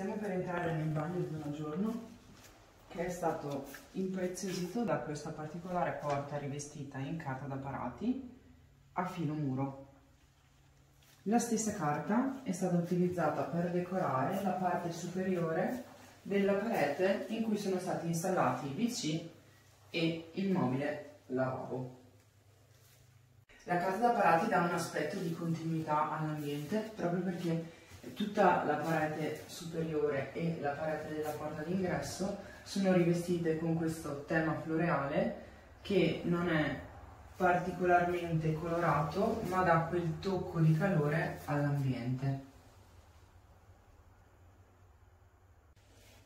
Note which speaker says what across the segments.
Speaker 1: Stiamo per entrare nel bagno di un giorno che è stato impreziosito da questa particolare porta rivestita in carta da parati a filo muro. La stessa carta è stata utilizzata per decorare la parte superiore della parete in cui sono stati installati i WC e il mobile lavabo. La carta da parati dà un aspetto di continuità all'ambiente proprio perché tutta la parete superiore e la parete della porta d'ingresso sono rivestite con questo tema floreale che non è particolarmente colorato ma dà quel tocco di calore all'ambiente.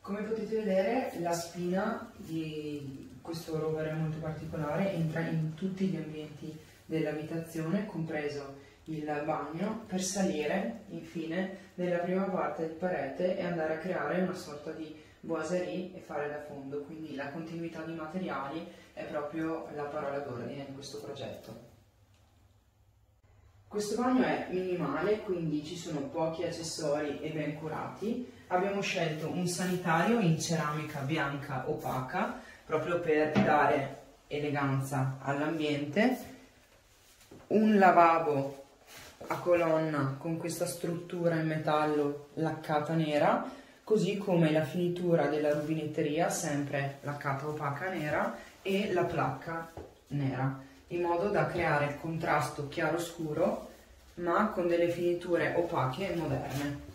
Speaker 1: Come potete vedere la spina di questo rover molto particolare entra in tutti gli ambienti dell'abitazione, compreso il bagno, per salire infine nella prima parte di parete e andare a creare una sorta di boiserie e fare da fondo, quindi la continuità di materiali è proprio la parola d'ordine di questo progetto. Questo bagno è minimale, quindi ci sono pochi accessori e ben curati. Abbiamo scelto un sanitario in ceramica bianca opaca, proprio per dare eleganza all'ambiente un lavabo a colonna con questa struttura in metallo laccata nera, così come la finitura della rubinetteria, sempre laccata opaca nera, e la placca nera, in modo da creare il contrasto chiaro-scuro, ma con delle finiture opache e moderne.